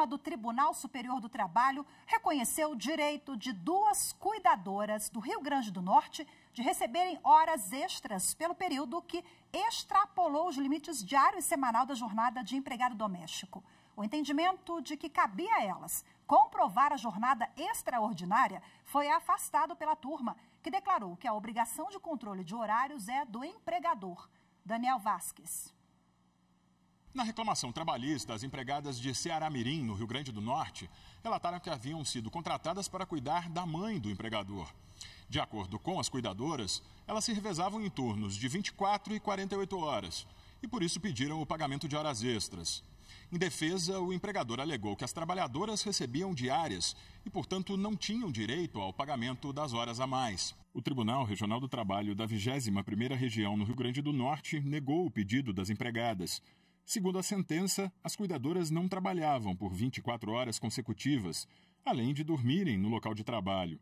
turma do Tribunal Superior do Trabalho reconheceu o direito de duas cuidadoras do Rio Grande do Norte de receberem horas extras pelo período que extrapolou os limites diário e semanal da jornada de empregado doméstico. O entendimento de que cabia a elas comprovar a jornada extraordinária foi afastado pela turma, que declarou que a obrigação de controle de horários é do empregador. Daniel Vasques. Na reclamação trabalhista, as empregadas de Ceará Mirim, no Rio Grande do Norte, relataram que haviam sido contratadas para cuidar da mãe do empregador. De acordo com as cuidadoras, elas se revezavam em turnos de 24 e 48 horas e por isso pediram o pagamento de horas extras. Em defesa, o empregador alegou que as trabalhadoras recebiam diárias e, portanto, não tinham direito ao pagamento das horas a mais. O Tribunal Regional do Trabalho da 21ª Região no Rio Grande do Norte negou o pedido das empregadas. Segundo a sentença, as cuidadoras não trabalhavam por 24 horas consecutivas, além de dormirem no local de trabalho.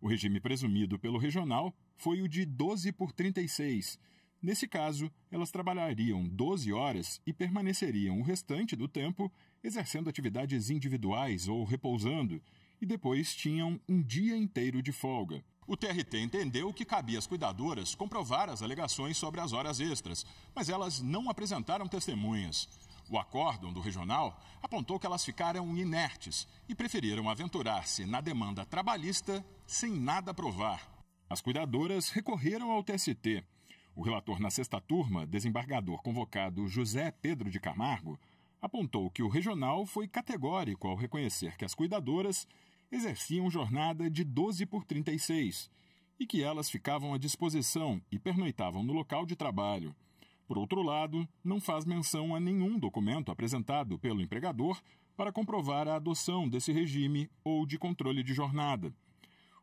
O regime presumido pelo regional foi o de 12 por 36. Nesse caso, elas trabalhariam 12 horas e permaneceriam o restante do tempo exercendo atividades individuais ou repousando, e depois tinham um dia inteiro de folga. O TRT entendeu que cabia às cuidadoras comprovar as alegações sobre as horas extras, mas elas não apresentaram testemunhas. O acórdão do regional apontou que elas ficaram inertes e preferiram aventurar-se na demanda trabalhista sem nada provar. As cuidadoras recorreram ao TST. O relator na sexta turma, desembargador convocado José Pedro de Camargo, apontou que o regional foi categórico ao reconhecer que as cuidadoras exerciam jornada de 12 por 36 e que elas ficavam à disposição e pernoitavam no local de trabalho. Por outro lado, não faz menção a nenhum documento apresentado pelo empregador para comprovar a adoção desse regime ou de controle de jornada.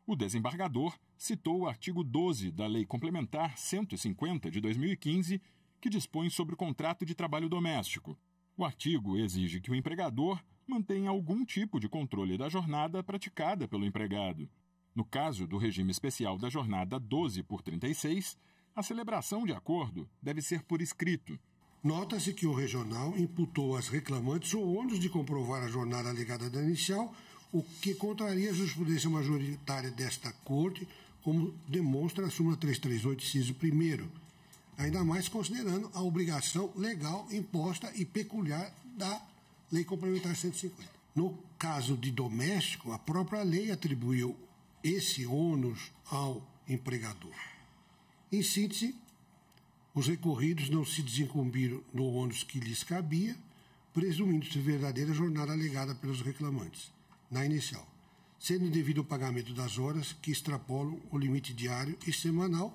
O desembargador citou o artigo 12 da Lei Complementar 150 de 2015, que dispõe sobre o contrato de trabalho doméstico. O artigo exige que o empregador mantém algum tipo de controle da jornada praticada pelo empregado. No caso do regime especial da jornada 12 por 36, a celebração de acordo deve ser por escrito. Nota-se que o regional imputou às reclamantes o ônus de comprovar a jornada alegada da inicial, o que contraria a jurisprudência majoritária desta Corte, como demonstra a súmula 338, inciso 1 ainda mais considerando a obrigação legal imposta e peculiar da Lei Complementar 150. No caso de doméstico, a própria lei atribuiu esse ônus ao empregador. Em síntese, os recorridos não se desincumbiram do ônus que lhes cabia, presumindo-se verdadeira jornada alegada pelos reclamantes, na inicial, sendo devido o pagamento das horas que extrapolam o limite diário e semanal,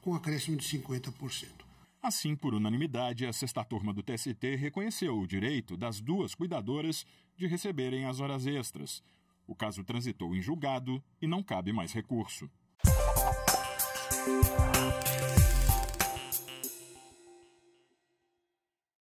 com acréscimo de 50%. Assim, por unanimidade, a sexta turma do TST reconheceu o direito das duas cuidadoras de receberem as horas extras. O caso transitou em julgado e não cabe mais recurso.